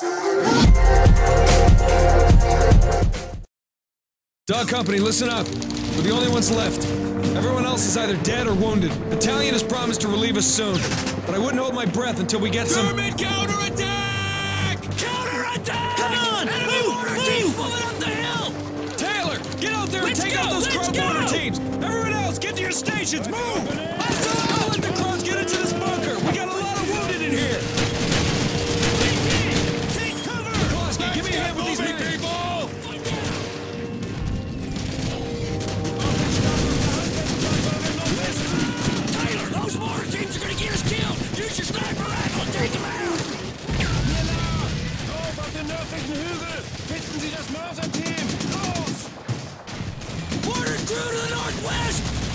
Dog Company, listen up. We're the only ones left. Everyone else is either dead or wounded. Battalion has promised to relieve us soon, but I wouldn't hold my breath until we get some- German counterattack! Counterattack! Come on! Enemy move, mortar move. team's moving up the hill! Taylor, get out there Let's and take go. out those cross border teams! Everyone else, get to your stations! Move! Through to the northwest!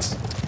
Five